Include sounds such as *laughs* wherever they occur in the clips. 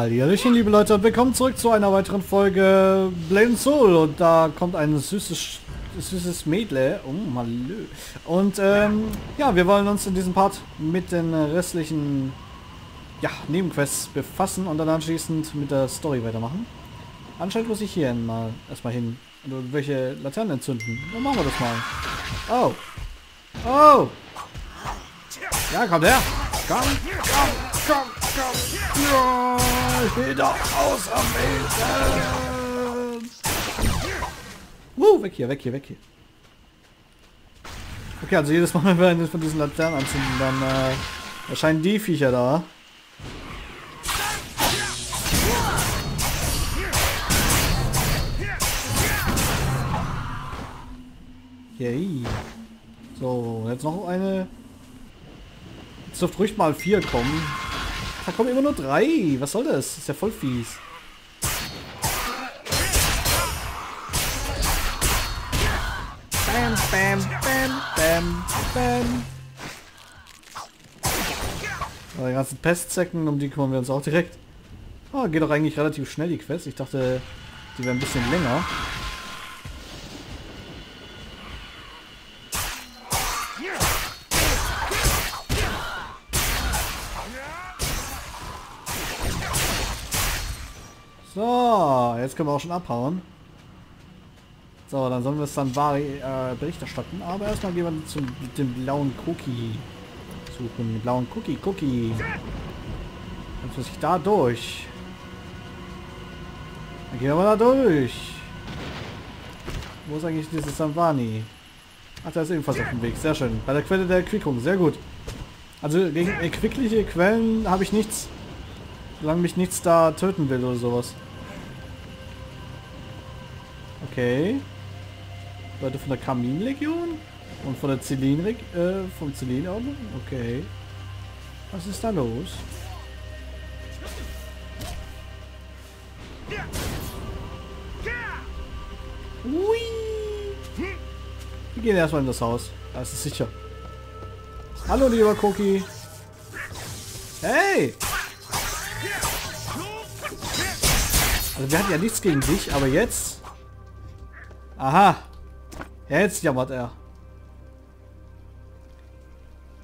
Hallöchen, liebe Leute und willkommen zurück zu einer weiteren Folge Blade Soul und da kommt ein süßes süßes Mädle. Oh, malö. Und ähm, ja, wir wollen uns in diesem Part mit den restlichen ja, Nebenquests befassen und dann anschließend mit der Story weitermachen. Anscheinend muss ich hier mal erstmal hin und irgendwelche Laternen entzünden. Dann machen wir das mal. Oh. Oh. Ja, kommt her. Komm, komm, komm, komm. Ja, ich will doch außer Uh, weg hier, weg hier, weg hier. Okay, also jedes Mal, *laughs* wenn wir eine von diesen Laternen anzünden, dann äh, erscheinen die Viecher da. Yay. So, jetzt noch eine. Jetzt dürfte ruhig mal vier kommen. Da kommen immer nur drei. Was soll das? ist ja voll fies. Bam, bam, bam, bam, bam. Aber die ganzen Pestzecken, um die kümmern wir uns auch direkt. Ah, geht doch eigentlich relativ schnell die Quest. Ich dachte, die wäre ein bisschen länger. So, jetzt können wir auch schon abhauen. So, dann sollen wir es dann Vari äh, Bericht erstatten. Aber erstmal gehen wir zum dem blauen Cookie suchen. Den blauen Cookie, Cookie. Dann muss ich da durch. Dann gehen wir da durch. Wo ist eigentlich dieses Samvani? Ach, da ist ebenfalls auf dem Weg. Sehr schön. Bei der Quelle der Erquickung. Sehr gut. Also gegen erquickliche Quellen habe ich nichts. Solange mich nichts da töten will oder sowas. Okay. Leute von der Kaminlegion? Und von der Celine, äh, vom Celine-Orden? Okay. Was ist da los? Hui. Wir gehen erstmal in das Haus. Da ist sicher. Hallo, lieber Koki. Hey! Also wir hatten ja nichts gegen dich, aber jetzt... Aha. Jetzt jammert er.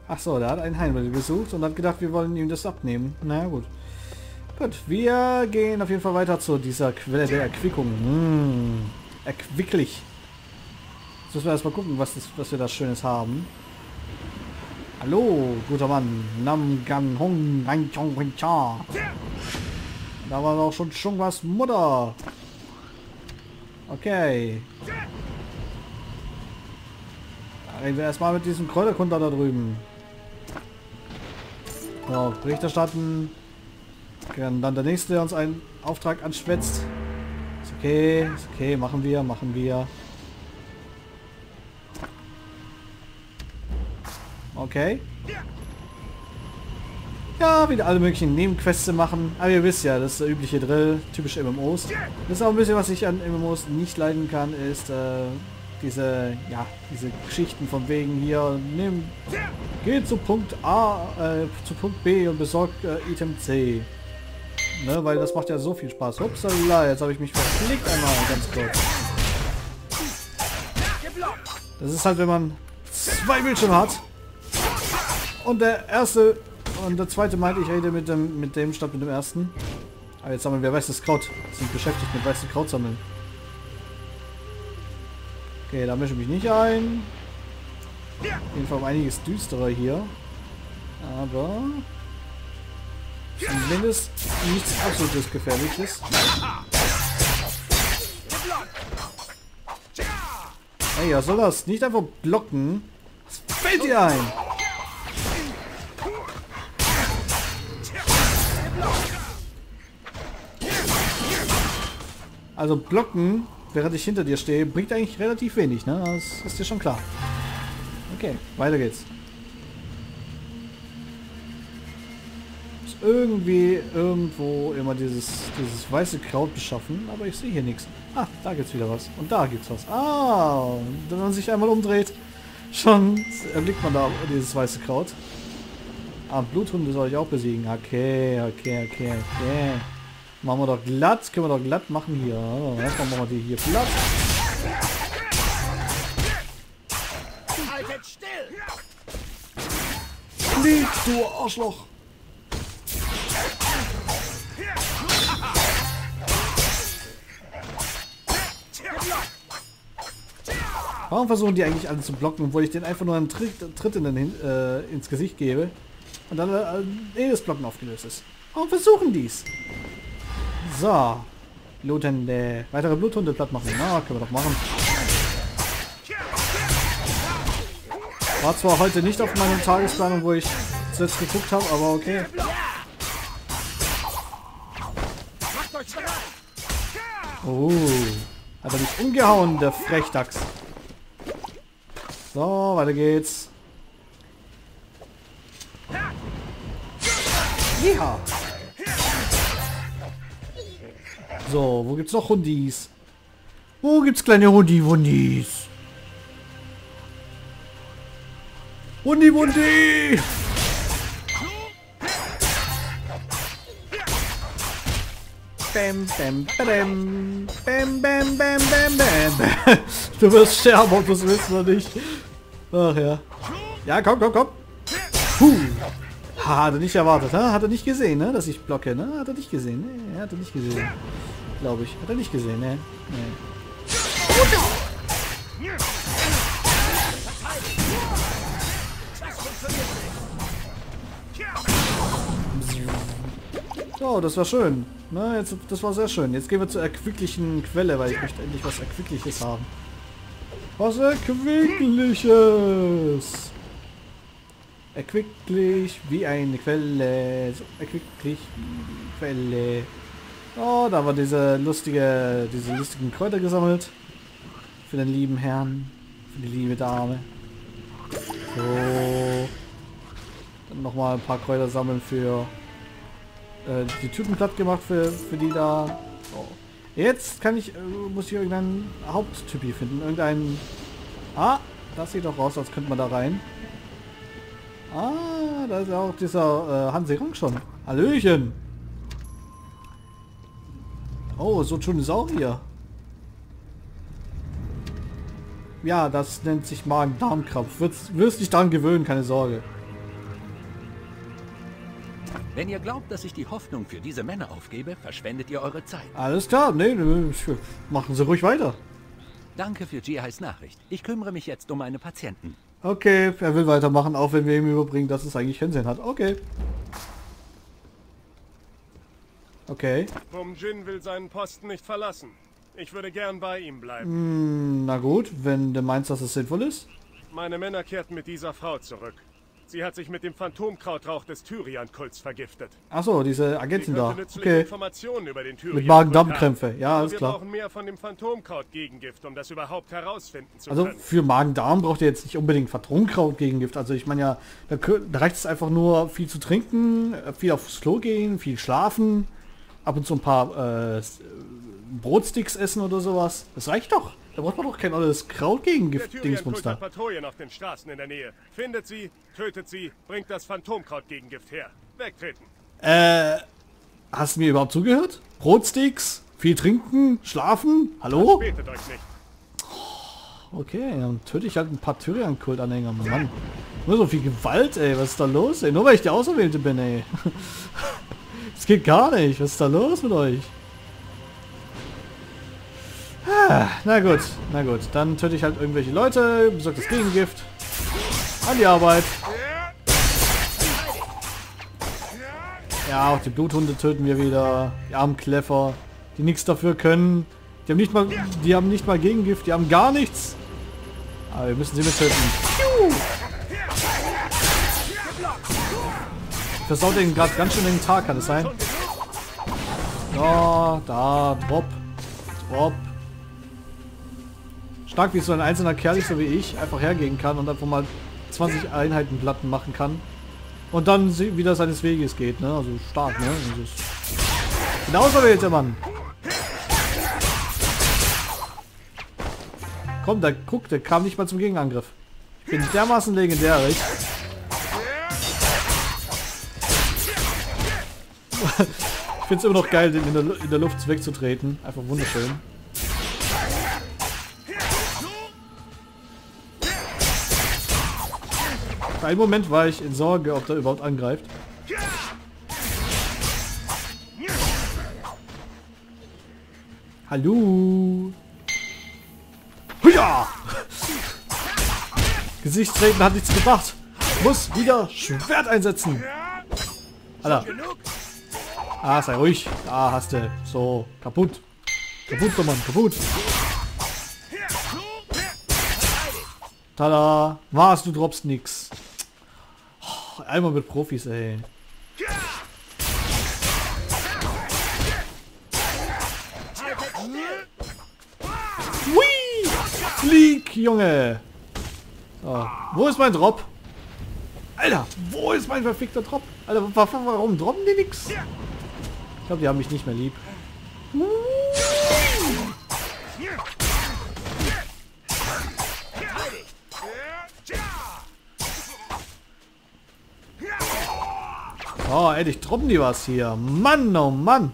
Ach so, der hat einen Heimwille gesucht und hat gedacht, wir wollen ihm das abnehmen. Na gut. Gut, wir gehen auf jeden Fall weiter zu dieser Quelle der Erquickung. Mmh, erquicklich. Jetzt müssen wir erstmal gucken, was, das, was wir da Schönes haben. Hallo, guter Mann. Nam Gan Hong. Da war auch schon schon was Mutter. Okay. Reden wir erstmal mit diesem Kräuterkunter da drüben. So, Bericht erstatten. Dann der nächste, der uns einen Auftrag anschwätzt. Ist okay, ist okay, machen wir, machen wir. Okay. Ja, wieder alle möglichen Nebenquests machen. Aber ihr wisst ja, das ist der übliche Drill, typische MMOs. Das ist auch ein bisschen, was ich an MMOs nicht leiden kann, ist äh, diese, ja, diese Geschichten von wegen hier, nimm, geh zu Punkt A, äh, zu Punkt B und besorg äh, Item C. Ne, weil das macht ja so viel Spaß. Upsala, jetzt habe ich mich verklickt einmal ganz kurz. Das ist halt, wenn man zwei Bildschirme hat und der erste und der zweite meint, ich rede mit dem mit dem statt mit dem ersten. Aber jetzt sammeln wir weißes Kraut. Sind beschäftigt mit weißem Kraut sammeln. Okay, da mische ich mich nicht ein. Auf jeden Fall um einiges düsterer hier. Aber zumindest nichts absolutes Gefährliches. Hey, was soll das? Nicht einfach blocken. Was fällt dir ein? Also blocken während ich hinter dir stehe, bringt eigentlich relativ wenig, ne? Das ist dir schon klar. Okay, weiter geht's. Irgendwie irgendwo immer dieses, dieses weiße Kraut beschaffen, aber ich sehe hier nichts. Ah, da gibt's wieder was. Und da gibt's was. Ah, wenn man sich einmal umdreht, schon erblickt man da dieses weiße Kraut. Ah, Bluthunde soll ich auch besiegen. Okay, okay, okay, okay. Machen wir doch glatt. Können wir doch glatt machen hier. Erstmal machen wir die hier glatt. Haltet still! Flieg, du Arschloch. Warum versuchen die eigentlich alle zu blocken, obwohl ich den einfach nur einen Tritt, Tritt in den, äh, ins Gesicht gebe und dann äh, eh das Blocken aufgelöst ist? Warum versuchen die's? So. Bluthunde. Weitere Bluthunde platt machen. Na, können wir doch machen. War zwar heute nicht auf meiner Tagesplanung, wo ich zuletzt geguckt habe, aber okay. Oh. Hat er mich umgehauen, der Frechdachs. So, weiter geht's. Ja. So, wo gibt's noch Hundis? Wo gibt's kleine Hundi-Wundis? Hundi-Wundi! Bam, bam, badam. Bam, bam, bam, bam, bam. *laughs* Du wirst sterben, du es willst oder nicht. Ach ja. Ja, komm, komm, komm. Puh. Ha, hat er nicht erwartet, ha? Hat er nicht gesehen, ne? Dass ich blocke, ne? Hat er nicht gesehen, ne? Hat er nicht gesehen. Glaube ich. Hat er nicht gesehen, ne? Nee. So, das war schön. Na, jetzt, das war sehr schön. Jetzt gehen wir zur erquicklichen Quelle, weil ich möchte endlich was Erquickliches haben. Was Erquickliches! Erquicklich wie eine Quelle. So erquicklich wie die Quelle. Oh, da war diese lustige, diese lustigen Kräuter gesammelt. Für den lieben Herrn. Für die liebe Dame. So. Dann nochmal ein paar Kräuter sammeln für äh, die Typen platt gemacht für, für die da. So. Jetzt kann ich, äh, muss ich irgendeinen Haupttypi finden. Irgendeinen. Ah, das sieht doch aus, als könnte man da rein. Ah, da ist ja auch dieser äh, Hansi Rang schon. Hallöchen. Oh, so ein schönes auch hier. Ja, das nennt sich Magen-Darm-Krampf. Wirst, wirst dich daran gewöhnen, keine Sorge. Wenn ihr glaubt, dass ich die Hoffnung für diese Männer aufgebe, verschwendet ihr eure Zeit. Alles klar, nee, nee, machen Sie ruhig weiter. Danke für Jihais Nachricht. Ich kümmere mich jetzt um meine Patienten. Okay, er will weitermachen, auch wenn wir ihm überbringen, dass es eigentlich keinen Sinn hat. Okay. Okay. Bum Jin will seinen Posten nicht verlassen. Ich würde gern bei ihm bleiben. Hm, na gut, wenn du meinst, dass es sinnvoll ist. Meine Männer kehrten mit dieser Frau zurück. Sie hat sich mit dem Phantomkrautrauch des Tyrian-Kults vergiftet. Achso, diese Agentin da. Okay. Informationen über den Tyrian Mit Magen-Darm-Krämpfe. Ja, alles wir klar. brauchen mehr von dem Phantomkraut-Gegengift, um das überhaupt herausfinden zu Also können. für Magen-Darm braucht ihr jetzt nicht unbedingt Vertrunkraut gegen Gift. Also ich meine ja, da, da reicht es einfach nur viel zu trinken, viel aufs Klo gehen, viel schlafen, ab und zu ein paar äh, Brotsticks essen oder sowas. Das reicht doch. Da braucht man doch kein alles Kraut gegen Der Gift Tyrian-Kult hat Dingsmonster. Patrouillen auf den Straßen in der Nähe. Findet sie, tötet sie, bringt das Phantomkraut-Gegengift her. Wegtreten. Äh, hast du mir überhaupt zugehört? Brotsticks, viel trinken, schlafen? Hallo? Euch nicht. Okay, dann töte ich halt ein paar Tyrian-Kult-Anhänger. Mann. Nur so viel Gewalt, ey. Was ist da los, ey? Nur weil ich der Auserwählte bin, ey. *laughs* Das geht gar nicht. Was ist da los mit euch? Ah, na gut, na gut. Dann töte ich halt irgendwelche Leute, besorge das Gegengift. An die Arbeit. Ja, auch die Bluthunde töten wir wieder. Die armen Kleffer, die nichts dafür können. Die haben nicht mal, die haben nicht mal Gegengift, die haben gar nichts. Aber wir müssen sie mit töten. Versaut den gerade ganz schön den Tag, kann es sein? Ja, da, Drop. Drop. Stark, wie so ein einzelner Kerl, so wie ich, einfach hergehen kann und einfach mal 20 Einheiten Platten machen kann. Und dann wieder seines Weges geht, ne? Also stark, ne? Das ist Genauso wählt der Mann. Komm, da guck, der kam nicht mal zum Gegenangriff. Ich bin dermaßen legendärig. *laughs* Ich finde es immer noch geil, den in der, in der Luft wegzutreten. Einfach wunderschön. Einen Moment war ich in Sorge, ob der überhaupt angreift. Hallo. Huja! *laughs* Gesichtstreten hat nichts gebracht. Muss wieder Schwert einsetzen. Alter. Ah, sei ruhig. Da hast du. So, kaputt. Kaputt, Mann, kaputt. Tada. Was, du droppst nix. Einmal mit Profis, ey. Flieg, Junge! So. Wo ist mein Drop? Alter, wo ist mein verfickter Drop? Alter, warum droppen die nix? Ich glaube, die haben mich nicht mehr lieb. Oh, endlich droppen die was hier. Mann, oh Mann.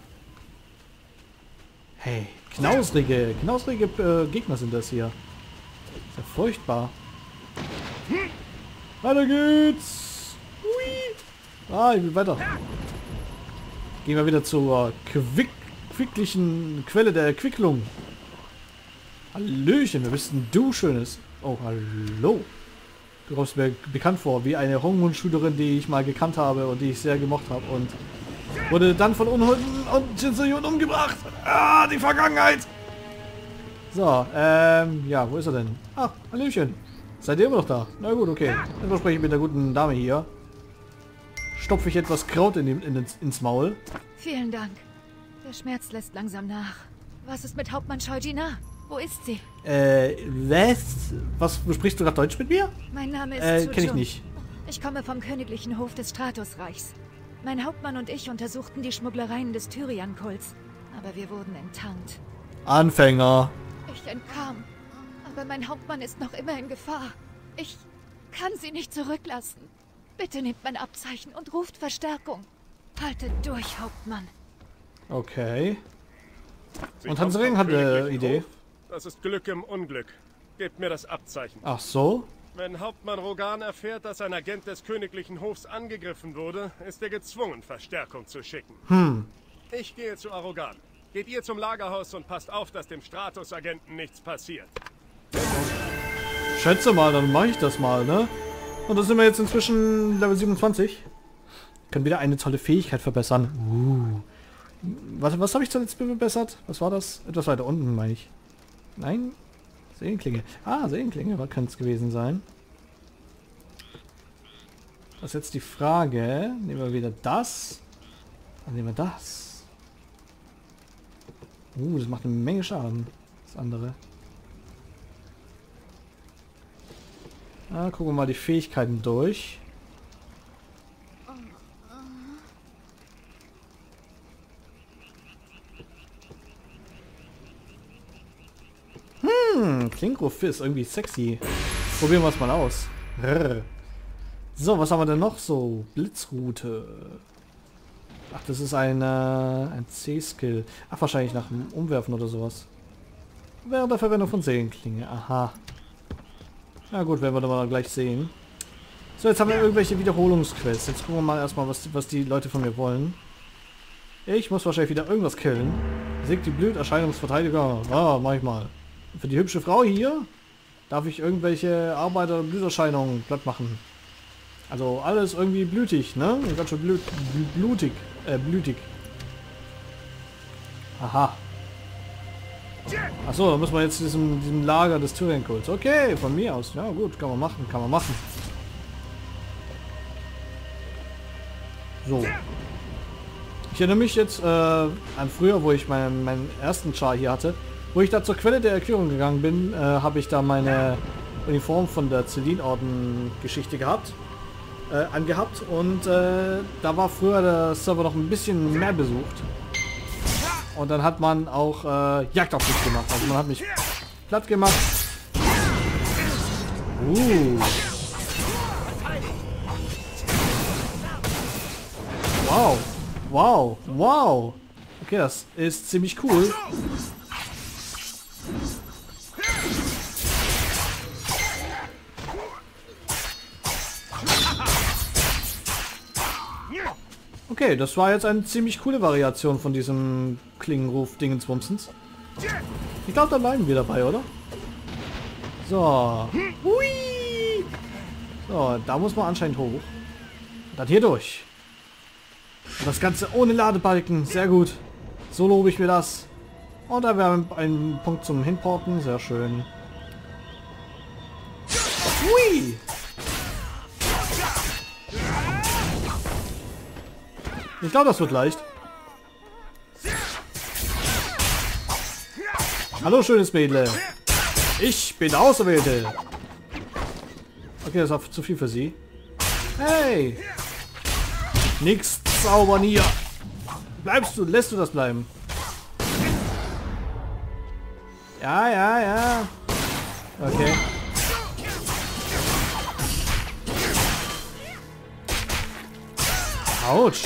Hey, knausrige, knausrige äh, Gegner sind das hier. Ist ja furchtbar. Weiter geht's. Hui. Ah, ich will weiter. Gehen wir wieder zur quick, quicklichen Quelle der Erquicklung. Hallöchen, wer bist denn du Schönes? Oh, hallo. Kommst mir bekannt vor, wie eine Hormonschülerin, die ich mal gekannt habe und die ich sehr gemocht habe und wurde dann von Unholden und Shinsuyon umgebracht. Ah, die Vergangenheit. So, ähm, ja, wo ist er denn? Ach, Hallöchen. Seid ihr immer noch da? Na gut, okay. Dann verspreche ich mit der guten Dame hier. Stopfe ich etwas Kraut in, in, ins, ins Maul. Vielen Dank. Der Schmerz lässt langsam nach. Was ist mit Hauptmann Shoijina? Wo ist sie? Äh, was? Was, sprichst du gerade Deutsch mit mir? Mein Name ist Äh, kenne ich nicht. Ich komme vom königlichen Hof des Stratusreichs. Mein Hauptmann und ich untersuchten die Schmugglereien des Tyrian-Kults. Aber wir wurden enttarnt. Anfänger. Ich entkam. Aber mein Hauptmann ist noch immer in Gefahr. Ich kann sie nicht zurücklassen. Bitte nehmt mein Abzeichen und ruft Verstärkung. Haltet durch, Hauptmann. Okay. Und Hans Ring hat eine Idee. Hof. Das ist Glück im Unglück. Gebt mir das Abzeichen. Ach so? Wenn Hauptmann Rogan erfährt, dass ein Agent des königlichen Hofs angegriffen wurde, ist er gezwungen, Verstärkung zu schicken. Hm. Ich gehe zu Arrogan. Geht ihr zum Lagerhaus und passt auf, dass dem Stratus-Agenten nichts passiert. Schätze mal, dann mache ich das mal, ne? Und da sind wir jetzt inzwischen Level 27. Können wieder eine tolle Fähigkeit verbessern. Uh. Was, was habe ich zuletzt verbessert? Was war das? Etwas weiter unten, meine ich. Nein? Sehnenklinge. Ah, Sehnenklinge, was könnte es gewesen sein? Das ist jetzt die Frage. Nehmen wir wieder das. Dann nehmen wir das. Uh, das macht eine Menge Schaden. Das andere. Ah, gucken wir mal die Fähigkeiten durch. Hm, Klingruf ist irgendwie sexy. Probieren wir es mal aus. Rrr. So, was haben wir denn noch so? Blitzroute. Ach, das ist ein, äh, ein C-Skill. Ach, wahrscheinlich nach dem Umwerfen oder sowas. Während der Verwendung von Seelenklinge. Aha. Na gut, werden wir dann mal gleich sehen. So, jetzt haben wir irgendwelche Wiederholungsquests. Jetzt gucken wir mal erstmal, was, was die Leute von mir wollen. Ich muss wahrscheinlich wieder irgendwas killen. Siegt die Blüterscheinungsverteidiger. Ah, mach ich mal. Für die hübsche Frau hier darf ich irgendwelche Arbeiter- Blüterscheinungen platt machen. Also alles irgendwie blütig, ne? Ganz schön blüt, bl- blutig. Äh, blütig. Aha. Achso, da muss man jetzt diesem, diesem Lager des Tyrian-Kults. Okay, von mir aus. Ja gut, kann man machen, kann man machen. So. Ich erinnere mich jetzt äh, an früher, wo ich meinen, meinen ersten Char hier hatte. Wo ich da zur Quelle der Erklärung gegangen bin, äh, habe ich da meine Uniform von der Celine-Orden-Geschichte gehabt. Äh, angehabt. Und äh, da war früher der Server noch ein bisschen mehr besucht. Und dann hat man auch äh, Jagd auf mich gemacht. Also man hat mich platt gemacht. Uh. Wow. Wow. Wow. Okay, das ist ziemlich cool. Okay, das war jetzt eine ziemlich coole Variation von diesem Klingenruf Dingenswumsens. Ich glaube, da bleiben wir dabei, oder? So. Hui. So, da muss man anscheinend hoch. Dann hier durch. Und das Ganze ohne Ladebalken. Sehr gut. So lobe ich mir das. Und da wäre ein Punkt zum Hinporten. Sehr schön. Hui. Ich glaube, das wird leicht. Hallo, schönes Mädel. Ich bin Auserwählte. Okay, das war zu viel für sie. Hey! Nix zaubern hier. Bleibst du, lässt du das bleiben? Ja, ja, ja. Okay. Autsch.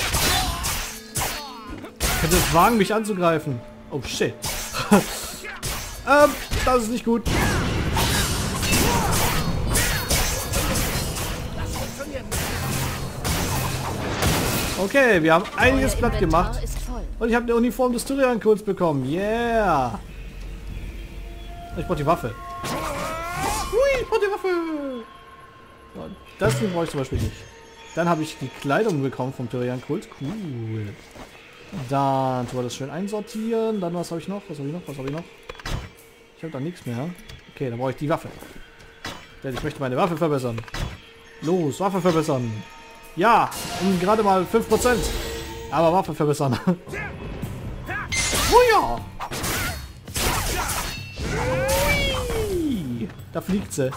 Hätte es wagen, mich anzugreifen. Oh shit. *laughs* ähm, das ist nicht gut. Okay, wir haben einiges platt gemacht. Und ich habe eine Uniform des Tyrian-Codes bekommen. Yeah. Ich brauche die Waffe. Hui, ich brauche die Waffe. Das brauche ich zum Beispiel nicht. Dann habe ich die Kleidung bekommen vom Tyrian-Kult. Cool. Dann tun wir das schön einsortieren. Dann was habe ich noch? Was habe ich noch? Was habe ich noch? Ich habe da nichts mehr. Okay, dann brauche ich die Waffe. Denn ich möchte meine Waffe verbessern. Los, Waffe verbessern. Ja, um gerade mal 5%. Aber Waffe verbessern. oh ja. Da fliegt sie.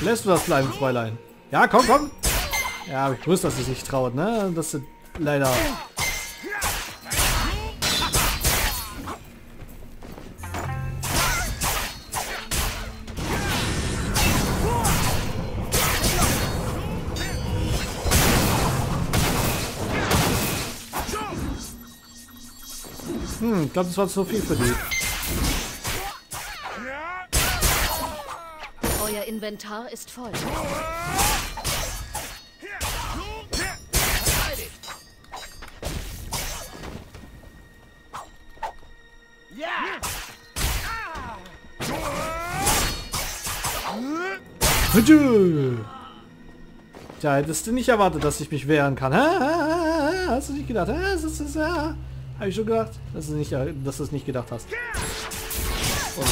Lässt du das bleiben, Fräulein? Ja, komm, komm. Ja, ich wusste, dass sie sich traut, ne? Das sind leider... Hm, ich glaube, das war zu viel für die. Inventar ist voll. Tja, hättest du nicht erwartet, dass ich mich wehren kann. Hast du nicht gedacht? Ja. Habe ich schon gedacht, dass du nicht, dass du es nicht gedacht hast. So.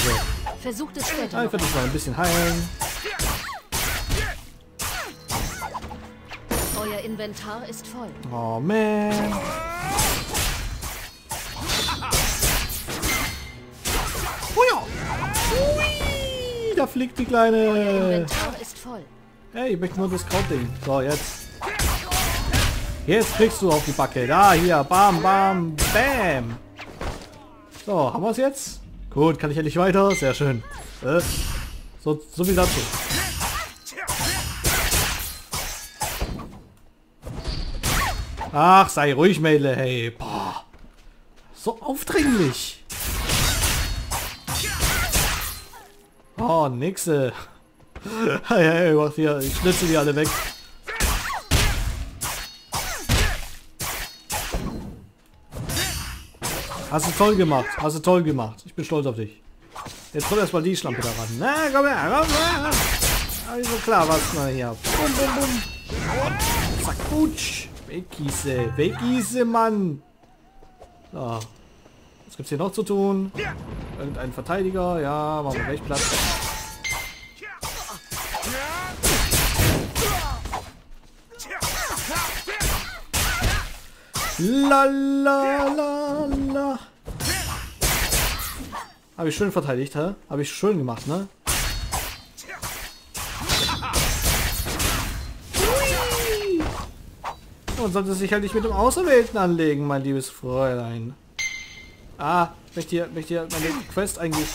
Versucht es später. Ah, ich noch. mal ein bisschen heilen. Euer Inventar ist voll. Oh man. Oh ja. Da fliegt die kleine. Inventar ist voll. Hey, ich möchte nur das Krautding. So, jetzt. Jetzt kriegst du auf die Backe. Da, hier. Bam, bam, bam. So, haben wir es jetzt? Gut, kann ich endlich weiter? Sehr schön. Äh, so, so viel dazu. Ach, sei ruhig, Mädel, hey. Boah. So aufdringlich. Oh, nixe. *laughs* Hey, hey, mach hier, ich schnitze die alle weg. Hast du toll gemacht, hast du toll gemacht. Ich bin stolz auf dich. Jetzt kommt erstmal die Schlampe daran. Na, komm her, komm her. Also klar, was mal hier. Bum, bum, bum. Zack, putsch. Weggieße, weggieße, Mann. So. Was gibt's hier noch zu tun? Irgendein Verteidiger, ja, machen wir gleich Platz. La la la la. Habe ich schön verteidigt, hä? Habe ich schön gemacht, ne? Und sollte sich halt nicht mit dem Auserwählten anlegen, mein liebes Fräulein. Ah, möchte hier, möchte hier meine Quest eigentlich.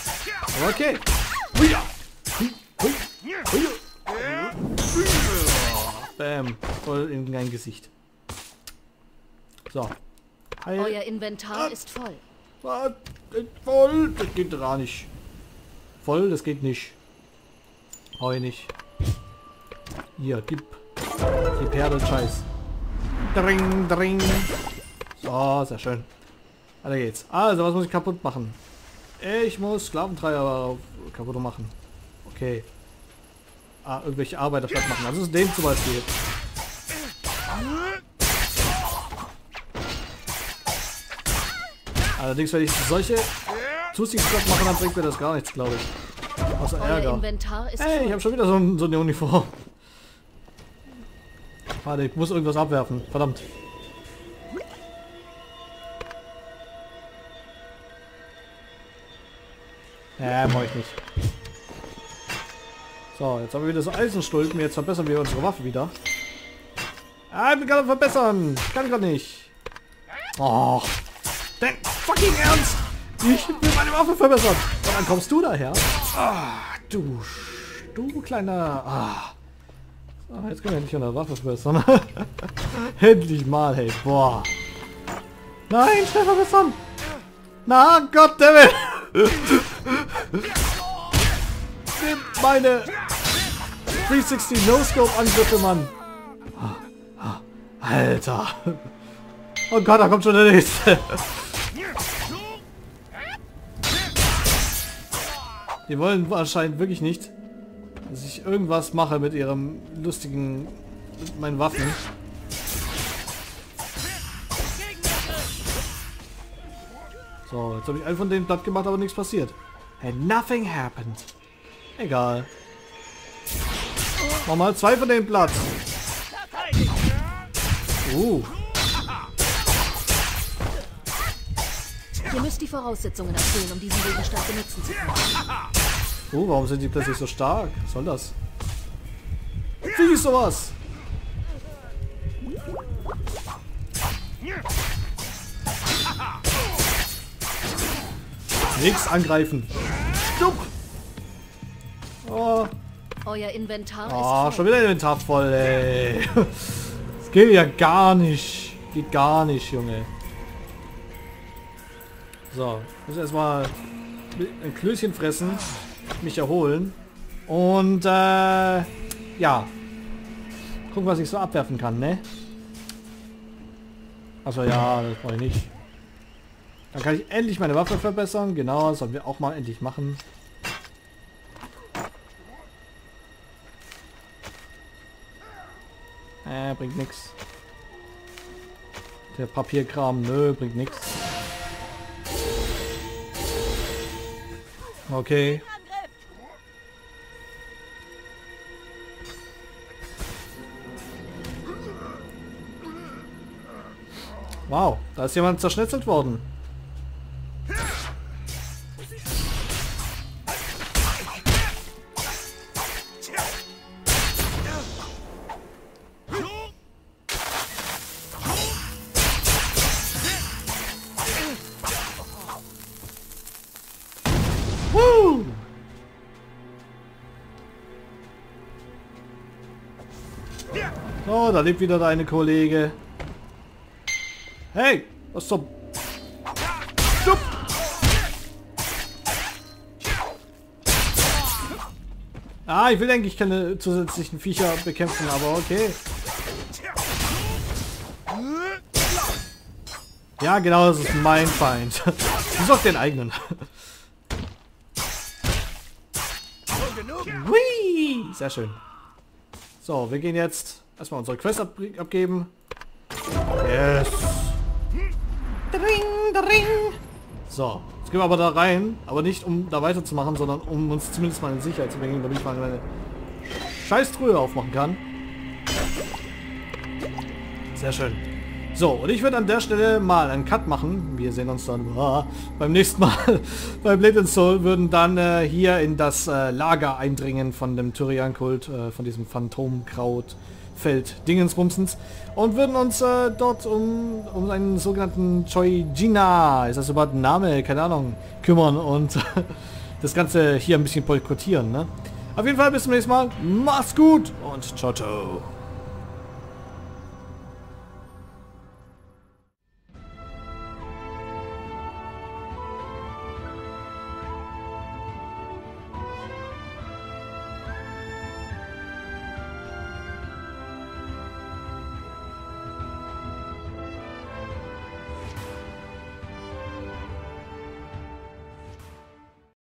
Okay. Bam. Voll in dein Gesicht. So. Heil. Euer Inventar ist voll. Was? Voll. Das geht gar nicht. Voll, das geht nicht. Heu nicht. Hier, gib. Gib her den Scheiß. Dring, dring. So, sehr schön. Weiter geht's. Also, was muss ich kaputt machen? Ich muss Sklaventreiber kaputt machen. Okay. Ah, irgendwelche Arbeiter platt machen. Also ist den zum Beispiel. Allerdings, wenn ich solche platt mache, dann bringt mir das gar nichts, glaube ich. Außer Ärger. Hey, ich habe schon wieder so, ein, so eine Uniform. Warte, ich muss irgendwas abwerfen. Verdammt. Ja, mach ich nicht. So, jetzt haben wir wieder so Eisenstulpen. Jetzt verbessern wir unsere Waffe wieder. Ah, ich bin gerade verbessern. Ich kann gerade nicht. Oh. Fucking Ernst. Ich will meine Waffe verbessern. Und dann kommst du daher. Ah, du, du kleiner... Ah. So, jetzt können wir endlich eine Waffe verbessern. *laughs* endlich mal, hey. Boah. Nein, schnell verbessern. Na, Gott, Nimm meine 360 No-Scope Angriffe, Mann. Ah, ah, Alter. Oh Gott, da kommt schon der nächste. Die wollen anscheinend wirklich nicht, dass ich irgendwas mache mit ihrem lustigen, mit meinen Waffen. So, jetzt habe ich einen von denen platt gemacht, aber nichts passiert. And nothing happened. Egal. Mach mal zwei von denen platt. Uh, Ihr müsst die Voraussetzungen erfüllen, um diesen Gegenstand benutzen zu können. Uh, warum sind die plötzlich so stark? Was soll das? Wie ist sowas? Nix angreifen. Stupp. Oh, Euer Inventar oh, ist schon voll. wieder Inventar voll, ey. Das geht ja gar nicht. Geht gar nicht, Junge. So, muss erstmal ein Klößchen fressen, mich erholen und äh, ja, gucken, was ich so abwerfen kann, ne? Also ja, das brauche ich nicht. Dann kann ich endlich meine Waffe verbessern. Genau, das sollen wir auch mal endlich machen. Äh, bringt nix. Der Papierkram, nö, bringt nix. Okay. Wow, da ist jemand zerschnetzelt worden. Oh, da lebt wieder deine Kollege. Hey, was zum... Stupp! Ah, ich will eigentlich keine zusätzlichen Viecher bekämpfen, aber okay. Ja, genau, das ist mein Feind. *laughs* Du suchst den eigenen. Hui! Sehr schön. So, wir gehen jetzt erstmal unsere Quest ab abgeben. Yes. Dring, dring. So, jetzt gehen wir aber da rein, aber nicht um da weiterzumachen, sondern um uns zumindest mal in Sicherheit zu bringen, damit ich mal eine Scheißtruhe aufmachen kann. Sehr schön. So, und ich würde an der Stelle mal einen Cut machen. Wir sehen uns dann ah, beim nächsten Mal. *laughs* bei Blade Soul würden dann äh, hier in das äh, Lager eindringen von dem Tyrian-Kult, äh, von diesem Phantomkrautfeld Dingensbumsens und würden uns äh, dort um, um einen sogenannten Choi Jina, ist das überhaupt ein Name, keine Ahnung, kümmern und *laughs* das Ganze hier ein bisschen boykottieren. Ne? Auf jeden Fall bis zum nächsten Mal. Mach's gut und ciao, ciao.